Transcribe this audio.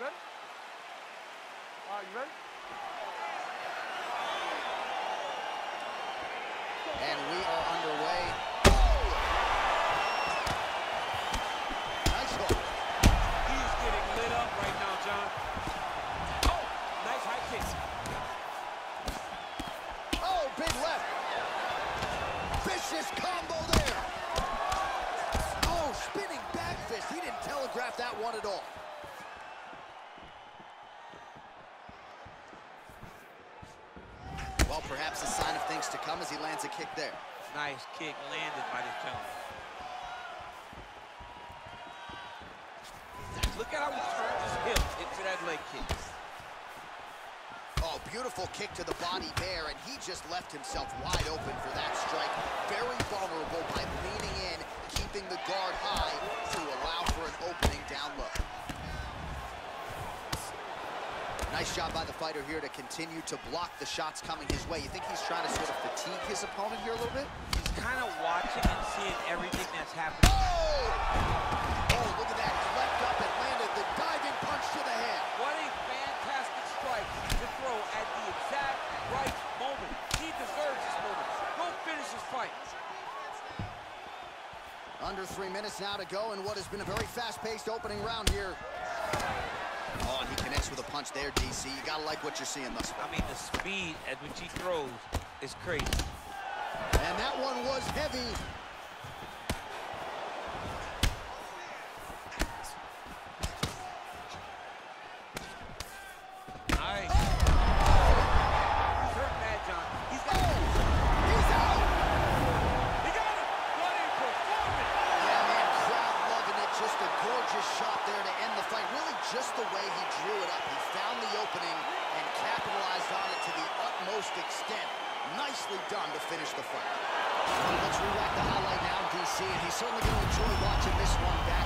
you ready? All right, you ready? And we are underway. Nice hook. He's getting lit up right now, John. Oh, nice high kick. Oh, big left. Vicious combo there. Oh, spinning back fist. He didn't telegraph that one at all. Perhaps a sign of things to come as he lands a kick there. Nice kick landed by this gentleman. Look at how he turned his hip into that leg kick. Oh, beautiful kick to the body there, and he just left himself wide open for that strike. Very vulnerable by leaning in, keeping the guard high to allow for an opening down low. Nice job by the fighter here to continue to block the shots coming his way. You think he's trying to sort of fatigue his opponent here a little bit? He's kind of watching and seeing everything that's happening. Oh! Oh, look at that. He leapt up and landed the diving punch to the head. What a fantastic strike to throw at the exact right moment. He deserves this moment. Go finish his fight. Under three minutes now to go in what has been a very fast-paced opening round here. Oh, and he connects with a punch there, DC. You gotta like what you're seeing thus far. I mean, the speed at which he throws is crazy. And that one was heavy. There to end the fight. Really just the way he drew it up. He found the opening and capitalized on it to the utmost extent. Nicely done to finish the fight. Let's rewind the highlight now, DC, and he's certainly going to enjoy watching this one back.